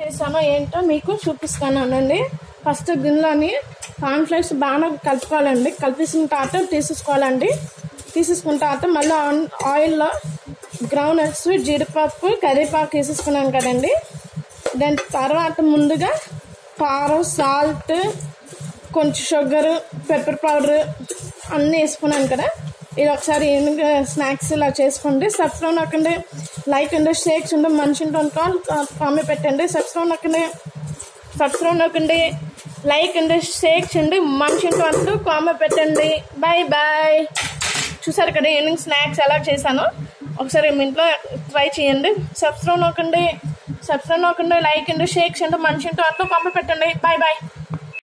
చేసానో ఏంటో మీకు చూపిస్తానండి ఫస్ట్ గిన్నెలోని కాన్ఫ్లెక్స్ బాగా కలుపుకోవాలండి. కలిపేసిన తర్వాత తీసేసుకోవాలండి. తీసేసుకున్న తర్వాత మళ్ళీ ఆయిల్లో ఆయిల్లో గ్రౌండ్నట్స్ జీడిపప్పు కరివేపాకు వేసేసుకున్నాను కదండి. దాని తర్వాత ముందుగా కారం సాల్ట్ కొంచెం షుగరు పెప్పర్ పౌడర్ అన్నీ వేసుకున్నాను కదా. ఇది ఒకసారి ఈవినింగ్ స్నాక్స్ ఇలా చేసుకోండి. సబ్స్క్రైబ్ నొక్కండి లైక్ అండి షేక్స్ ఉండి మనిషి కాల్ కామెంట్ పెట్టండి. సబ్స్క్రైబ్ నొక్కండి సబ్స్క్రైబ్ నొక్కండి లైక్ అండి షేక్స్ అండి మనిషి అంటూ కామెంట్ పెట్టండి. బాయ్ బాయ్ చూసారు కదా ఈవినింగ్ స్నాక్స్ ఎలా చేశాను? ఒకసారి మీ ఇంట్లో ట్రై చేయండి. సబ్స్క్రైబ్ నొక్కండి సబ్స్క్రైబ్ నొక్కండి లైక్ అండి షేక్స్ అండి మనిషి అంటూ కామెంట్ పెట్టండి. Bye bye